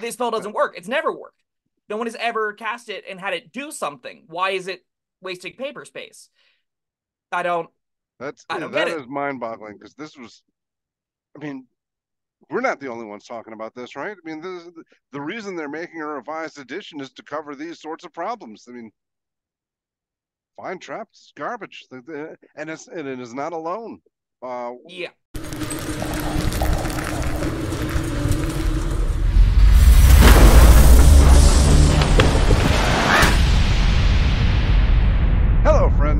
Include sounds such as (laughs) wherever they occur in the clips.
this spell doesn't work. It's never worked. No one has ever cast it and had it do something. Why is it wasting paper space? I don't. That's I don't that get it. is mind-boggling because this was. I mean, we're not the only ones talking about this, right? I mean, this, the reason they're making a revised edition is to cover these sorts of problems. I mean, Find Traps is garbage, and it's and it is not alone. Uh, Yeah.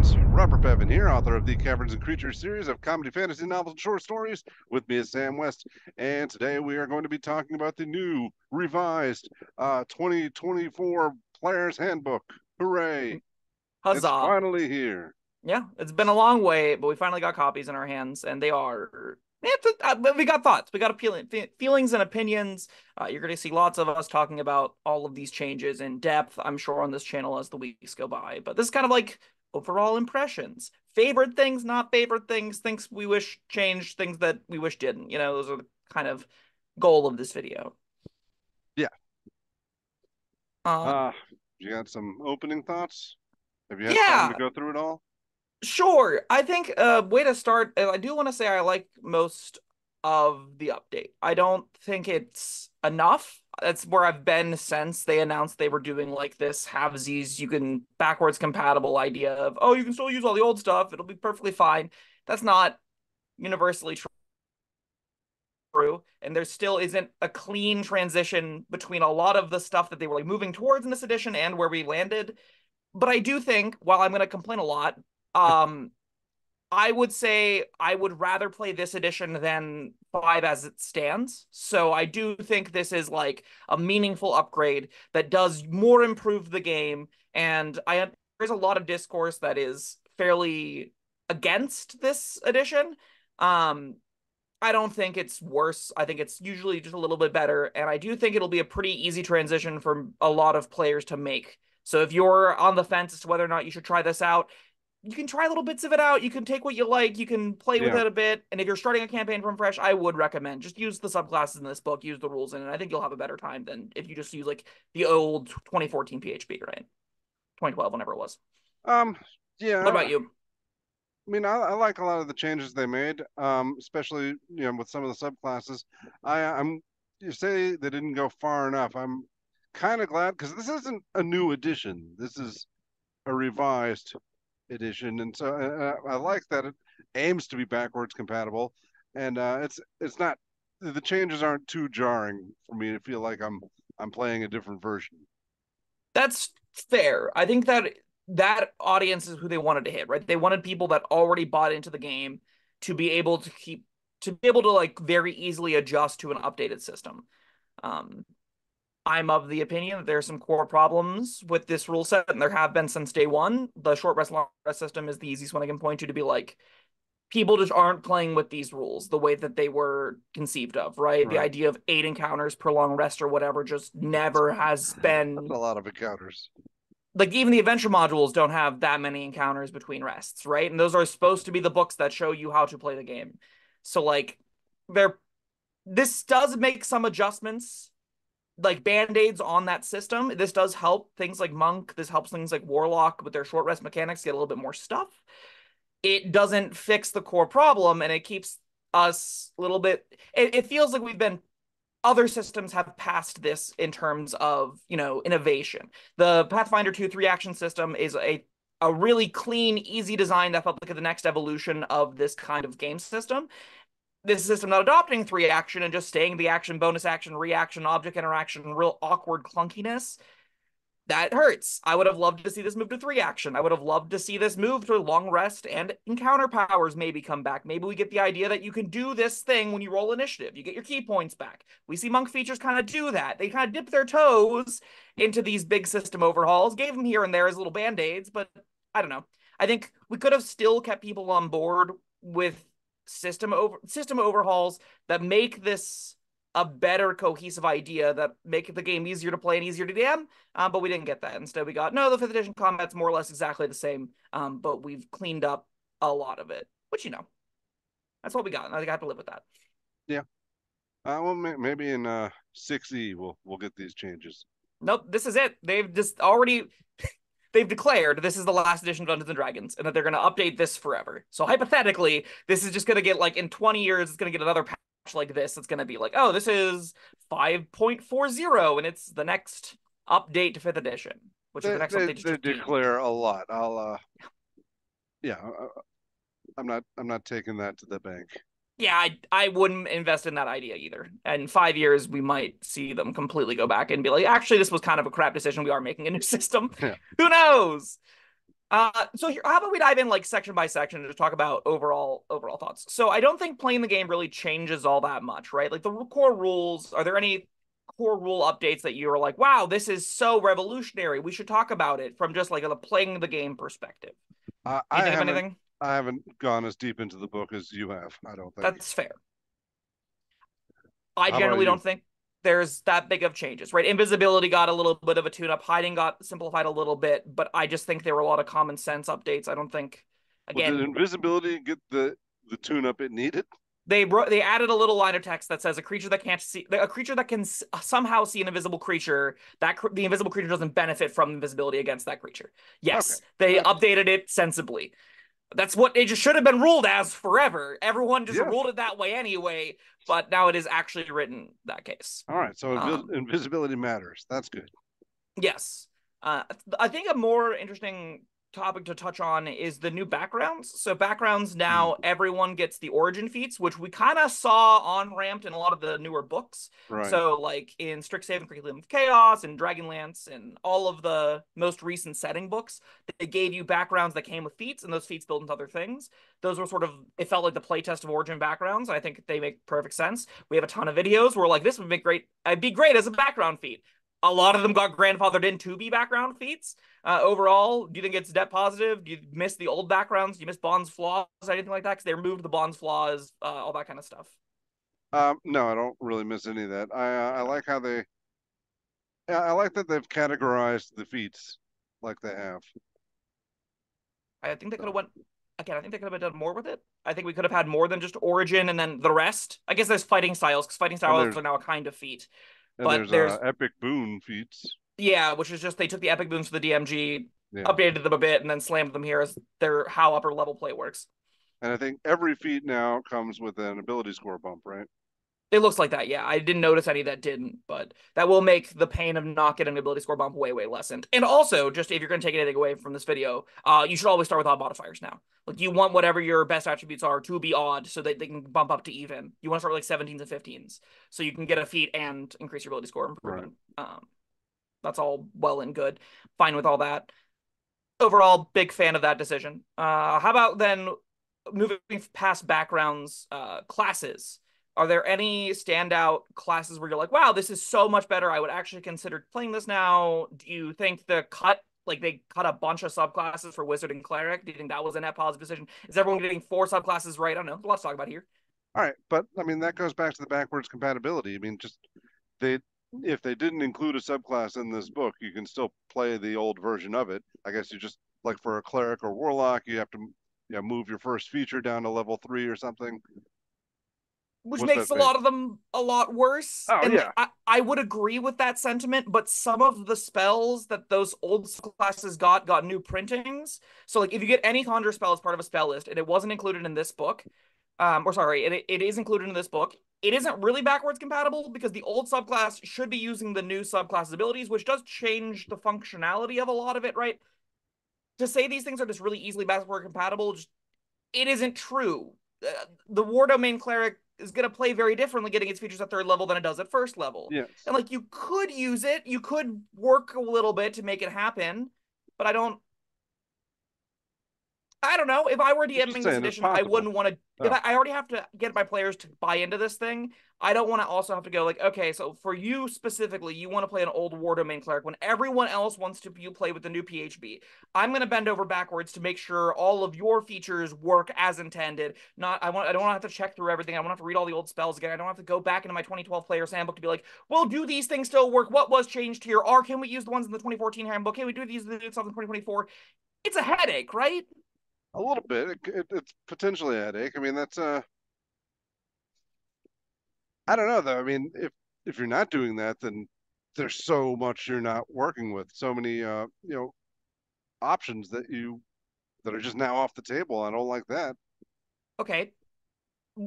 Friends. Robert Bevan here, author of the Caverns and Creatures series of comedy, fantasy novels, and short stories. With me is Sam West, and today we are going to be talking about the new, revised, uh, 2024 Player's Handbook. Hooray! It's Huzzah. finally here. Yeah, it's been a long wait, but we finally got copies in our hands, and they are. It's uh, but we got thoughts, we got appealing feelings and opinions. Uh, you're going to see lots of us talking about all of these changes in depth. I'm sure on this channel as the weeks go by. But this is kind of like overall impressions, favorite things, not favorite things, things we wish changed, things that we wish didn't. You know, those are the kind of goal of this video. Yeah. Uh, Uh, you got some opening thoughts? Have you had Yeah. time to go through it all? Sure. I think uh way to start, I do want to say I like most of the update. I don't think it's enough. That's where I've been since they announced they were doing like this halvesies, you can backwards compatible idea of, oh, you can still use all the old stuff, it'll be perfectly fine. That's not universally true. True, and there still isn't a clean transition between a lot of the stuff that they were like moving towards in this edition and where we landed. But I do think, while I'm going to complain a lot, um, I would say I would rather play this edition than five as it stands. So I do think this is like a meaningful upgrade that does more improve the game. And I there's a lot of discourse that is fairly against this edition. Um, I don't think it's worse. I think it's usually just a little bit better. And I do think it'll be a pretty easy transition for a lot of players to make. So if you're on the fence as to whether or not you should try this out, you can try little bits of it out. You can take what you like. You can play with it a bit. And if you're starting a campaign from fresh, I would recommend just use the subclasses in this book, use the rules in it. I think you'll have a better time than if you just use like the old 2014 PHB, right? 2012, whenever it was. Um, yeah. What about you? I mean, I, I like a lot of the changes they made, um, especially you know with some of the subclasses. I, I'm you say they didn't go far enough. I'm kind of glad because this isn't a new edition. This is a revised edition, and so uh, I like that it aims to be backwards compatible, and uh, it's it's not the changes aren't too jarring for me to feel like I'm I'm playing a different version. That's fair. I think that that audience is who they wanted to hit, right? They wanted people that already bought into the game to be able to keep to be able to like very easily adjust to an updated system. Um I'm of the opinion that there's some core problems with this rule set, and there have been since day one. The short rest long rest system is the easiest one I can point to to be like people just aren't playing with these rules the way that they were conceived of, right? The idea of eight encounters per long rest or whatever just never has (laughs) been That's a lot of encounters. like even the adventure modules don't have that many encounters between rests, right? And those are supposed to be the books that show you how to play the game. So like they're this does make some adjustments like band-aids on that system. This does help things like monk, this helps things like warlock with their short rest mechanics get a little bit more stuff. It doesn't fix the core problem and it keeps us a little bit it, it feels like we've been other systems have passed this in terms of you know innovation the pathfinder 2 3 action system is a a really clean easy design that felt like the next evolution of this kind of game system this system not adopting three action and just staying the action bonus action reaction object interaction real awkward clunkiness that hurts. I would have loved to see this move to three action. I would have loved to see this move to long rest and encounter powers maybe come back. Maybe we get the idea that you can do this thing when you roll initiative. You get your ki points back. We see monk features kind of do that. They kind of dip their toes into these big system overhauls gave them here and there as little band-aids but i don't know. I think we could have still kept people on board with system over system overhauls that make this a better cohesive idea that make the game easier to play and easier to DM. Um, but we didn't get that. Instead, we got no. The fifth edition combat's more or less exactly the same. Um, but we've cleaned up a lot of it, which you know, that's what we got. And I think I have to live with that. Yeah. Uh, well, may- maybe in uh 6E we'll we'll get these changes. Nope, this is it. They've just already (laughs) they've declared this is the last edition of Dungeons and Dragons and that they're going to update this forever. So hypothetically, this is just going to get like in 20 years it's going to get another patch like this. It's going to be like, "Oh, this is 5.40 and it's the next update to 5th edition." Which is the next they, update they declare a lot. I'll uh, yeah, uh, I'm not I'm not taking that to the bank. Yeah, I I wouldn't invest in that idea either. And five years, we might see them completely go back and be like, actually, this was kind of a crap decision. We are making a new (laughs) system. (laughs) Yeah. Who knows? Uh, so here, how about we dive in like section by section to talk about overall overall thoughts? So I don't think playing the game really changes all that much, right? Like the core rules. Are there any core rule updates that you are like, wow, this is so revolutionary? We should talk about it from just like a playing the game perspective. Uh, Do you I haven't anything? I haven't gone as deep into the book as you have. I don't think. That's fair. I How generally don't think there's that big of changes, right? Invisibility got a little bit of a tune up, hiding got simplified a little bit, but I just think there were a lot of common sense updates. I don't think Well, again did invisibility get the the tune up it needed? they bro- they added a little line of text that says a creature that can't see a creature that can s- somehow see an invisible creature that cr- the invisible creature doesn't benefit from invisibility against that creature. Yes, they That's- updated it sensibly. That's what it just should have been ruled as forever. Everyone just Yeah. ruled it that way anyway, but now it is actually written that case. All right, so Um, invisibility matters. That's good. Yes. Uh, I think a more interesting topic to touch on is the new backgrounds. So backgrounds hmm. now, everyone gets the origin feats, which we kind of saw on ramped in a lot of the newer books. Right. So like in Strixhaven, Curriculum of Chaos, and Dragonlance, and all of the most recent setting books, they gave you backgrounds that came with feats, and those feats built into other things. Those were sort of it felt like the playtest of origin backgrounds. I think they make perfect sense. We have a ton of videos where like this would make great. I'd be great as a background feat. A lot of them got grandfathered in to be background feats. Uh, overall, do you think it's net positive? Do you miss the old backgrounds? Do you miss Bond's flaws, anything like that? Because they removed the Bond's flaws, uh, all that kind of stuff. Um, no, I don't really miss any of that. I uh, I like how they. I like that they've categorized the feats like they have. I think they could have went again. I think they could have done more with it. I think we could have had more than just origin and then the rest. I guess there's fighting styles because fighting styles are now a kind of feat. And But there's, there's- Uh, epic boon feats. Yeah, which is just they took the epic boons for the DMG, Yeah. updated them a bit, and then slammed them here as their how upper level play works. And I think every feat now comes with an ability score bump, right? It looks like that, yeah. I didn't notice any that didn't, but that will make the pain of not getting an ability score bump way, way lessened. And also, just if you're going to take anything away from this video, uh, you should always start with odd modifiers now. Like, you want whatever your best attributes are to be odd so that they can bump up to even. You want to start with like 17s and 15s so you can get a feat and increase your ability score improvement. Um, that's all well and good. Fine with all that. Overall, big fan of that decision. Uh, how about then moving past backgrounds, uh, classes? Are there any standout classes where you're like, wow, this is so much better? I would actually consider playing this now. Do you think the cut, like they cut a bunch of subclasses for wizard and cleric? Do you think that was a net positive decision? Is everyone getting four subclasses right? I don't know. Let's talk about here. All right, but I mean that goes back to the backwards compatibility. I mean, just they if they didn't include a subclass in this book, you can still play the old version of it. I guess you just like for a cleric or warlock, you have to yeah move your first feature down to level three or something. Which What's makes a lot of them a lot worse. Oh, and yeah. I, I would agree with that sentiment, but some of the spells that those old classes got got new printings. So like if you get any conjure spell as part of a spell list and it wasn't included in this book, um, or sorry, it, it is included in this book. It isn't really backwards compatible because the old subclass should be using the new subclass abilities, which does change the functionality of a lot of it, right? To say these things are just really easily backward compatible, just it isn't true. Uh, the war domain cleric is going to play very differently getting its features at third level than it does at first level. Yes. And like you could use it, you could work a little bit to make it happen, but I don't. I don't know. If I were DMing this edition, I wouldn't want to. If Oh. I, I already have to get my players to buy into this thing, I don't want to also have to go like, okay, so for you specifically, you want to play an old war domain cleric when everyone else wants to you play with the new PHB. I'm going to bend over backwards to make sure all of your features work as intended. Not I want I don't want to have to check through everything. I don't have to read all the old spells again. I don't have to go back into my 2012 player's handbook to be like, well, do these things still work? What was changed here? Or can we use the ones in the 2014 handbook? Can we do these stuff in 2024? It's a headache, right? A little bit. It, it, it's potentially a headache. I mean, that's uh I don't know though. I mean, if if you're not doing that, then there's so much you're not working with, so many uh, you know, options that you that are just now off the table. I don't like that. Okay.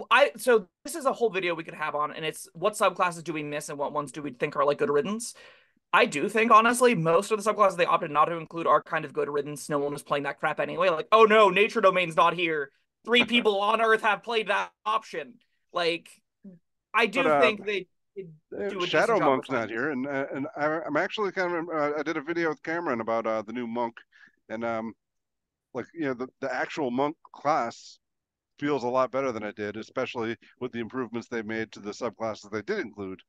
I so this is a whole video we could have on, and it's what subclasses do we miss and what ones do we think are like good riddance. I do think honestly, most of the subclasses they opted not to include are kind of good riddance. No one was playing that crap anyway. Like, oh no, nature domain's not here. Three (laughs) people on Earth have played that option. Like, I do But, uh, think they Uh, do a Shadow Monk's not here, and uh, and I, I'm actually kind of uh, I did a video with Cameron about uh, the new monk, and um, like you know the the actual monk class feels a lot better than it did, especially with the improvements they made to the subclasses they did include.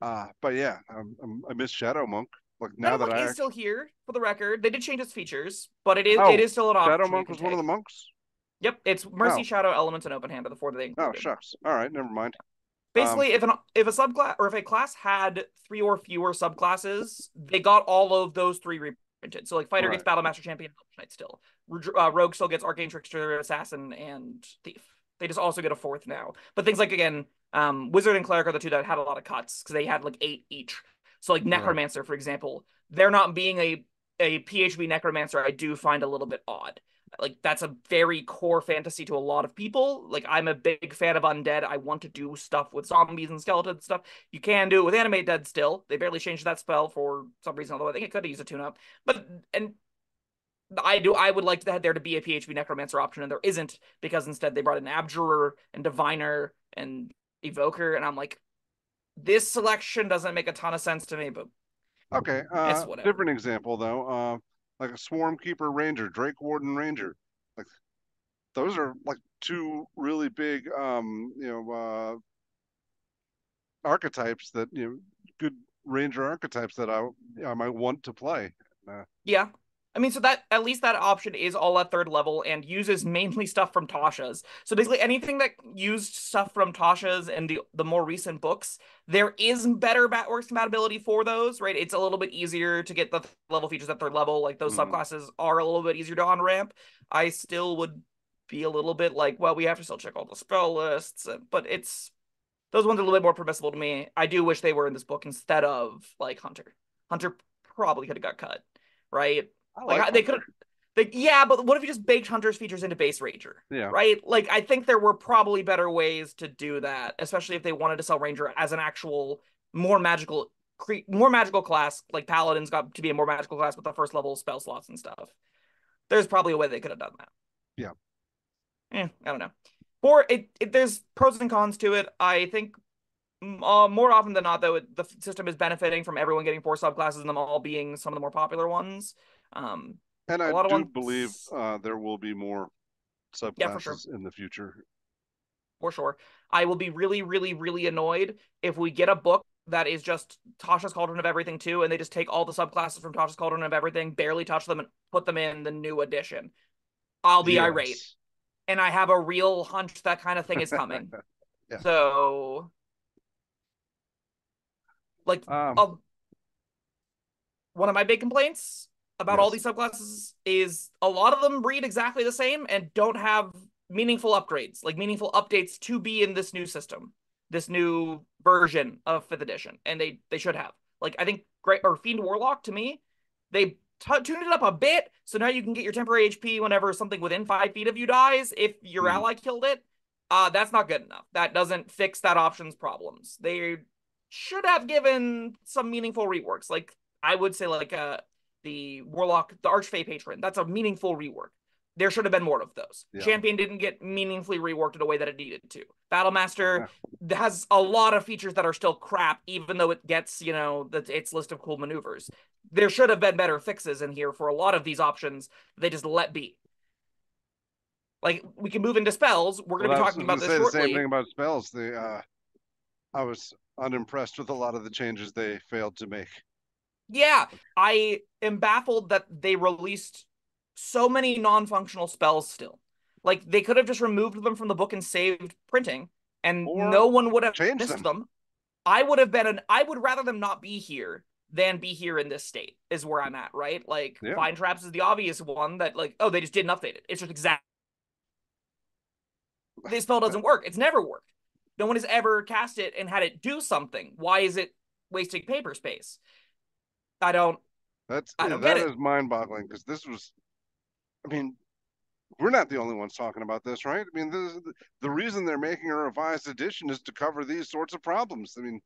Uh, but yeah, um, um, I miss Shadow Monk. Like now Shadow that Monk I is still here for the record. They did change its features, but it is Oh, it is still an option. Shadow Monk was one of the monks. Yep, it's Mercy, Oh. Shadow, Elements, and Open Hand are the four that they Oh shucks. All right, never mind. Basically, if an if a subclass or if a class had three or fewer subclasses, they got all of those three reprinted. So like fighter gets Battle Master Champion, Knight still. Uh, Rogue still gets Arcane Trickster, Assassin, and Thief. They just also get a fourth now. But things like again, um, Wizard and Cleric are the two that had a lot of cuts because they had like eight each. So like Right. Necromancer, for example, they're not being a a PHB Necromancer. I do find a little bit odd like that's a very core fantasy to a lot of people. Like I'm a big fan of undead. I want to do stuff with zombies and skeletons stuff. You can do it with animate dead still. They barely changed that spell for some reason, although I think it could use a tune up. But and I do I would like that there to be a PHB necromancer option, and there isn't because instead they brought in Abjurer and Diviner and Evoker, and I'm like, this selection doesn't make a ton of sense to me, but Okay. Uh, different example though. Uh, like a Swarm Keeper Ranger, Drake Warden Ranger. Like those are like two really big, um, you know, uh, archetypes that you know, good Ranger archetypes that I I might want to play. Yeah. I mean, so that at least that option is all at third level and uses mainly stuff from Tasha's. So basically, anything that used stuff from Tasha's and the the more recent books, there is better backwards compatibility for those, right? It's a little bit easier to get the th- level features at third level. Like those Mhm. subclasses are a little bit easier to on ramp. I still would be a little bit like, well, we have to still check all the spell lists, uh, but it's those ones are a little bit more permissible to me. I do wish they were in this book instead of like Hunter. Hunter probably could have got cut, right? I Like, like they could. Like, yeah, but what if you just baked Hunter's features into base Ranger? Yeah. Right? Like, I think there were probably better ways to do that, especially if they wanted to sell Ranger as an actual more magical, more magical class. Like Paladins got to be a more magical class with the first level spell slots and stuff. There's probably a way they could have done that. Yeah. Eh, I don't know. For it, it, there's pros and cons to it. I think mm, uh, more often than not, though, it, the system is benefiting from everyone getting four subclasses and them all being some of the more popular ones. Um, And I do ones- believe uh, there will be more subclasses Yeah, sure. in the future. for sure. I will be really, really, really annoyed if we get a book that is just Tasha's Cauldron of Everything too, and they just take all the subclasses from Tasha's Cauldron of Everything, barely touch them, and put them in the new edition. I'll be irate, and I have a real hunch that kind of thing is coming. (laughs) Yeah. So, like, um, one of my big complaints about all these subclasses is a lot of them read exactly the same and don't have meaningful upgrades, like meaningful updates to be in this new system, this new version of fifth edition, and they they should have. Like I think Great or Fiend Warlock to me, they t- tuned it up a bit, so now you can get your temporary HP whenever something within five feet of you dies if your Mhm. ally killed it. Uh, that's not good enough. That doesn't fix that option's problems. They should have given some meaningful reworks. Like I would say, like uh the Warlock, the Archfey Patron. That's a meaningful rework. There should have been more of those. Yeah. Champion didn't get meaningfully reworked in a way that it needed to. Battlemaster has a lot of features that are still crap, even though it gets, you know, the, its list of cool maneuvers. There should have been better fixes in here for a lot of these options. They just let be. Like we can move into spells. We're going to Well, be talking about this say the shortly. same thing about spells. The uh, I was unimpressed with a lot of the changes they failed to make. Yeah, I am baffled that they released so many non-functional spells still. Like they could have just removed them from the book and saved printing, and Or no one would have missed them. them. I would have been an I would rather them not be here than be here in this state, is where I'm at, right? Like Yeah. Find Traps is the obvious one that like, oh, they just didn't update it. It's just exact this spell doesn't work. It's never worked. No one has ever cast it and had it do something. Why is it wasting paper space? I don't. That's I don't that is mind-boggling because this was. I mean, we're not the only ones talking about this, right? I mean, this, the reason they're making a revised edition is to cover these sorts of problems. I mean,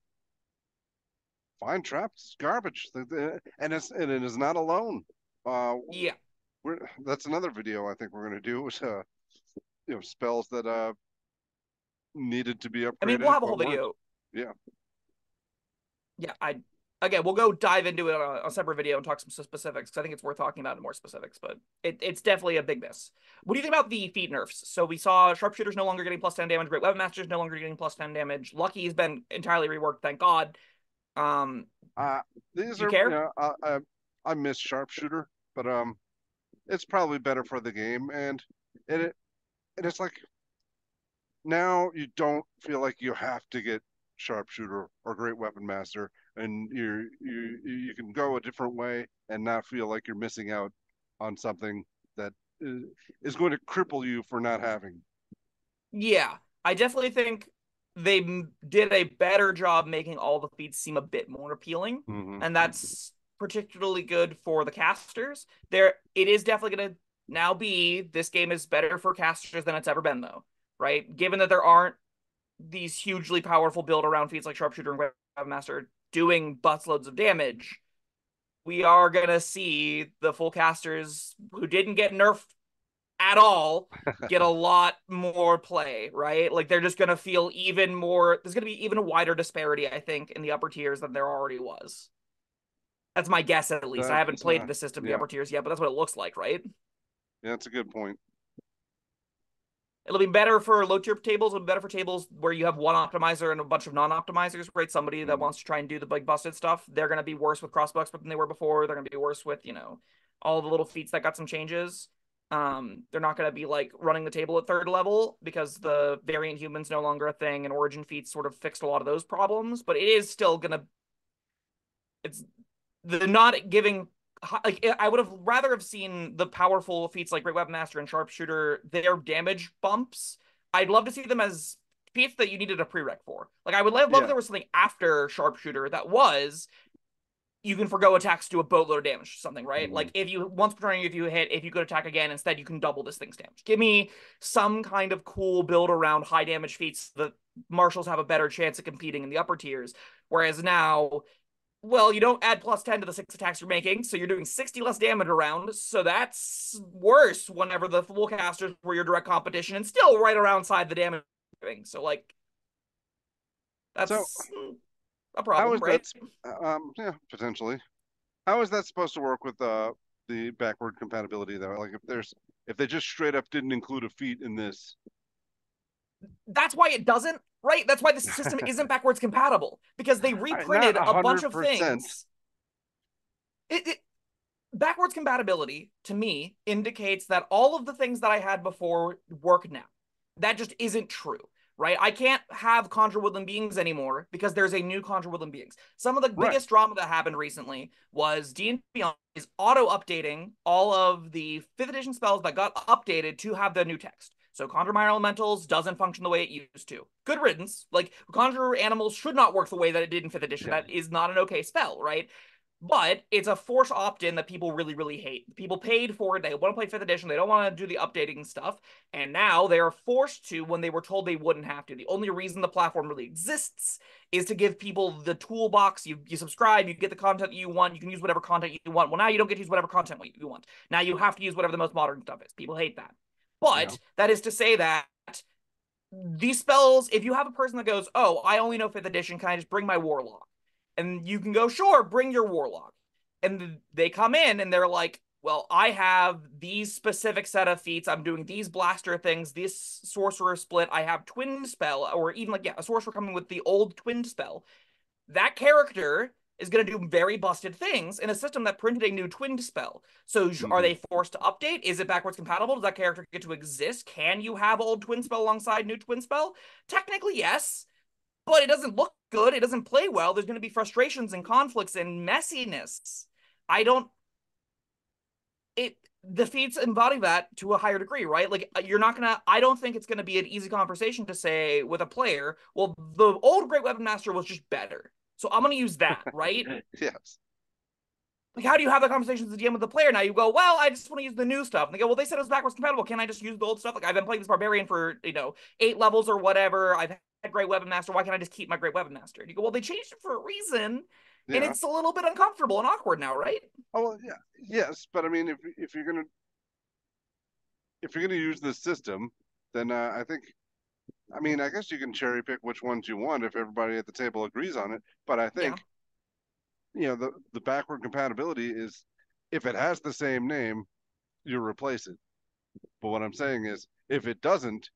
Find Traps is garbage, and it's and it is not alone. Uh, Yeah. we're that's another video I think we're gonna do is (laughs) uh, you know, spells that uh needed to be upgraded. I mean, we'll have a whole weren't. video. Yeah. Yeah, I again, we'll go dive into it on a, separate video and talk some specifics because I think it's worth talking about in more specifics. But it, it's definitely a big miss. What do you think about the feat nerfs? So we saw sharpshooters no longer getting plus ten damage, great weapon masters no longer getting plus ten damage. Lucky has been entirely reworked, thank God. Um, Uh, these You are care? You know, I, I I miss sharpshooter, but um, it's probably better for the game, and and it and it's like now you don't feel like you have to get sharpshooter or great weapon master, and you you you can go a different way and not feel like you're missing out on something that is, going to cripple you for not having. yeah, I definitely think they m- did a better job making all the feats seem a bit more appealing. Mhm. and that's particularly good for the casters. There, it is definitely going to now be this game is better for casters than it's ever been, though, right? Given that there aren't these hugely powerful build around feats like Sharpshooter and Weapon Master doing busloads of damage, we are going to see the full casters who didn't get nerfed at all (laughs) get a lot more play, right? Like they're just going to feel even more, there's going to be even a wider disparity, I think, in the upper tiers than there already was. That's my guess, at least. I haven't played uh, the system, the upper tiers yet, but that's what it looks like, right? Yeah, that's a good point. It'll be better for low tier tables. It'll be better for tables where you have one optimizer and a bunch of non optimizers, right? Somebody that Mhm. wants to try and do the big busted stuff. They're going to be worse with crossbucks than they were before. They're going to be worse with, you know, all the little feats that got some changes. Um, they're not going to be like running the table at third level because the variant human's no longer a thing and origin feats sort of fixed a lot of those problems, but it is still going to. It's the not giving like I would have rather have seen the powerful feats like Great Weapon Master and Sharpshooter, their damage bumps. I'd love to see them as feats that you needed a prereq for. Like I would love, love Yeah. if there was something after Sharpshooter that was you can forgo attacks to a boatload of damage, something, right? Mhm. Like if you once per turn, if you hit, if you could attack again, instead you can double this thing's damage. Give me some kind of cool build around high damage feats that martials have a better chance of competing in the upper tiers. Whereas now well, you don't add plus 10 to the six attacks you're making, so you're doing 60 less damage around. So that's worse whenever the full casters were your direct competition and still right around side the damage thing. So, like, that's So, a problem, is that right? sp- Um, yeah, potentially. How is that supposed to work with uh the backward compatibility though? Like if there's if they just straight up didn't include a feat in this, That's why it doesn't, right? That's why the (laughs) system isn't backwards compatible because they reprinted a bunch of things. It, it backwards compatibility to me indicates that all of the things that I had before work now. That just isn't true, right? I can't have Conjure Woodland Beings anymore because there's a new Conjure Woodland Beings. Some of the Right. biggest drama that happened recently was D&D Beyond is auto updating all of the 5th edition spells that got updated to have the new text. So Conjure Minor Elementals doesn't function the way it used to. Good riddance. Like Conjure Animals should not work the way that it did in 5th edition. Yeah. That is not an okay spell, right? But it's a force opt-in that people really, really hate. People paid for it. They want to play fifth edition. They don't want to do the updating stuff. And now they are forced to when they were told they wouldn't have to. The only reason the platform really exists is to give people the toolbox. You you subscribe, you get the content that you want. You can use whatever content you want. Well, now you don't get to use whatever content you want. Now you have to use whatever the most modern stuff is. People hate that. But Yeah. that is to say that these spells, if you have a person that goes, "Oh, I only know fifth edition, can I just bring my warlock?" and you can go, sure, bring your warlock. And they come in and they're like, well, I have these specific set of feats. I'm doing these blaster things, this sorcerer split. I have twin spell, or even like, yeah, a sorcerer coming with the old twin spell. That character is going to do very busted things in a system that printed a new twin spell. So are Mhm. they forced to update? Is it backwards compatible? Does that character get to exist? Can you have old twin spell alongside new twin spell? Technically, yes but it doesn't look good. It doesn't play well. There's going to be frustrations and conflicts and messiness. I don't. It defeats embody that to a higher degree, right? Like uh, you're not gonna. I don't think it's gonna be an easy conversation to say with a player. Well, the old Great Weapon Master was just better, so I'm gonna use that, (laughs) right? yes. Like, how do you have that conversation with the DM with the player? Now you go, well, I just want to use the new stuff. And they go, well, they said it was backwards compatible. Can I just use the old stuff? Like, I've been playing this barbarian for you know eight levels or whatever. I've had Great Weapon Master. Why can't I just keep my Great Weapon Master? And you go, well, they changed it for a reason. Yeah. And it's a little bit uncomfortable and awkward now, right? Oh well, yeah, yes, but I mean, if if you're gonna if you're gonna use this system, then uh, I think, I mean, I guess you can cherry pick which ones you want if everybody at the table agrees on it. But I think, yeah. you know, the the backward compatibility is if it has the same name, you replace it. But what I'm saying is, if it doesn't,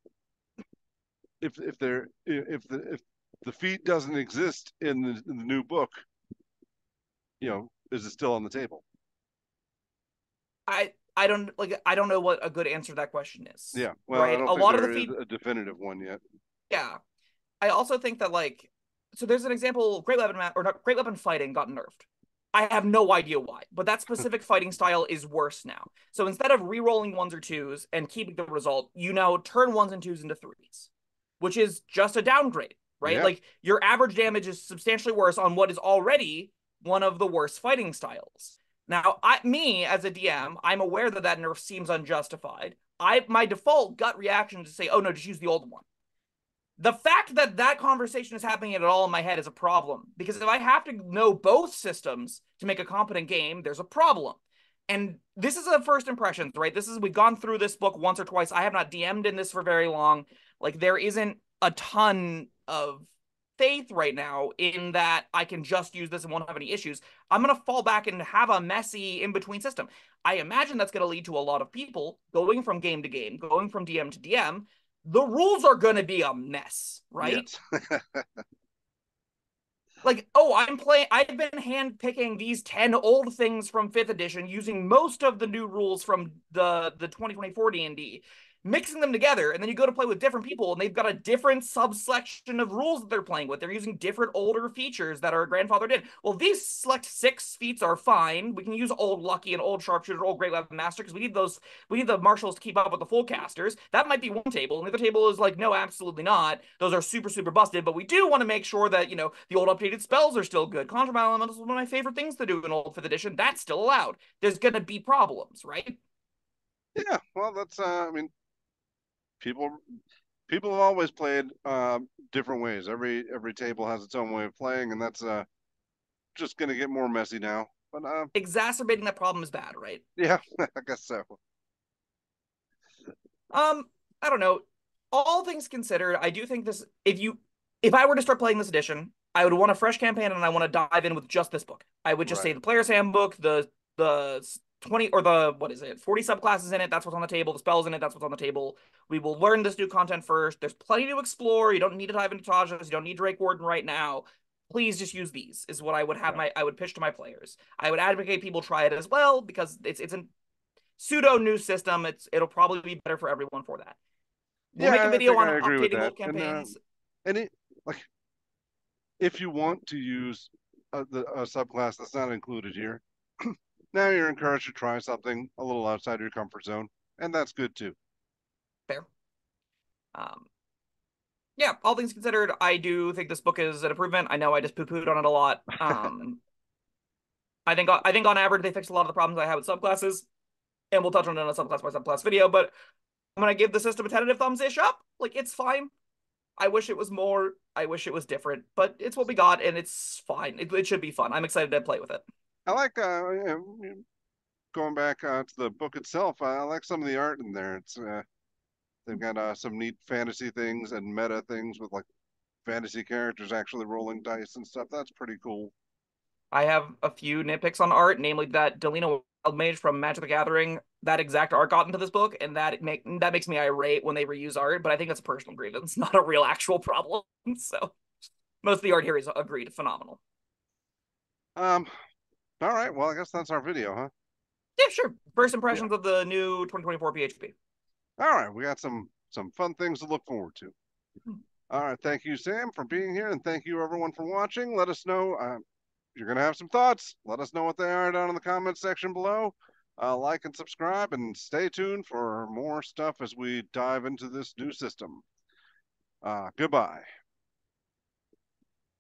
if if there if the if the feat doesn't exist in the, in the new book, you know, is it still on the table? I I don't like I don't know what a good answer to that question is. Yeah, well, right? a lot of the feed... a definitive one yet. Yeah, I also think that like so there's an example Great Weapon or not Great Weapon fighting got nerfed. I have no idea why, but that (laughs) specific fighting style is worse now. So instead of re-rolling ones or twos and keeping the result, you now turn ones and twos into threes, which is just a downgrade, right? Yeah. Like your average damage is substantially worse on what is already one of the worst fighting styles. Now, I, me as a DM, I'm aware that that nerf seems unjustified. I my default gut reaction is to say, "Oh no, just use the old one." The fact that that conversation is happening at all in my head is a problem because if I have to know both systems to make a competent game, there's a problem. And this is a first impression, right? This is we've gone through this book once or twice. I have not DM'd in this for very long. Like there isn't a ton of faith right now in that I can just use this and won't have any issues. I'm going to fall back and have a messy in between system. I imagine that's going to lead to a lot of people going from game to game, going from DM to DM. The rules are going to be a mess, right? Yes. (laughs) like, oh, I'm playing, I've been handpicking these 10 old things from 5th edition using most of the new rules from the, the 2024 D&D mixing them together and then you go to play with different people and they've got a different subselection of rules that they're playing with. They're using different older features that are grandfathered in well these select six feats are fine. We can use old lucky and old sharpshooter old great weapon master because we need those we need the martials to keep up with the full casters. That might be one table and the other table is like no absolutely not. Those are super super busted but we do want to make sure that you know the old updated spells are still good. Conjure elementals is one of my favorite things to do in old fifth edition. That's still allowed. There's gonna be problems right? Yeah well that's uh, i mean people people have always played uh, different ways. Every every table has its own way of playing, and that's uh, just going to get more messy now. But uh, exacerbating that problem is bad, right? (laughs) Yeah, I guess so. Um, I don't know. All things considered, I do think this. If you, if I were to start playing this edition, I would want a fresh campaign, and I want to dive in with just this book. I would just right. say the player's handbook, the the 20 or the what is it 40 subclasses in it that's what's on the table the spells in it that's what's on the table. We will learn this new content first. There's plenty to explore. You don't need to dive into Tasha's. You don't need Drake Warden right now. Please just use these is what I would have yeah. my I would pitch to my players. I would advocate people try it as well because it's it's a pseudo new system. It's it'll probably be better for everyone for that. We'll yeah, make a video on updating old campaigns and, uh, and it like if you want to use a, the, a subclass that's not included here (clears throat) now you're encouraged to try something a little outside your comfort zone, and that's good too. Fair. Um, yeah, all things considered, I do think this book is an improvement. I know I just poo-pooed on it a lot. (laughs) Um, I think I think on average they fixed a lot of the problems I had with subclasses, and we'll touch on it in a subclass by subclass video. But I'm gonna give the system a tentative thumbs ish up. Like it's fine. I wish it was more. I wish it was different, but it's what we got, and it's fine. It, it should be fun. I'm excited to play with it. I like uh, going back uh, to the book itself. I like some of the art in there. It's uh, they've got uh, some neat fantasy things and meta things with like fantasy characters actually rolling dice and stuff. That's pretty cool. I have a few nitpicks on art, namely that Delina Wildmage from Magic the Gathering, that exact art got into this book, and that make that makes me irate when they reuse art. But I think that's a personal grievance, (laughs) not a real actual problem. (laughs) So most of the art here is agreed phenomenal. Um, all right. Well, I guess that's our video, huh? Yeah, sure. First impressions yeah. of the new 2024 PHB. All right, we got some some fun things to look forward to. Hmm. All right, thank you, Sam, for being here, and thank you everyone for watching. Let us know uh, you're gonna have some thoughts. Let us know what they are down in the comments section below. Uh, like and subscribe, and stay tuned for more stuff as we dive into this new system. Uh, goodbye.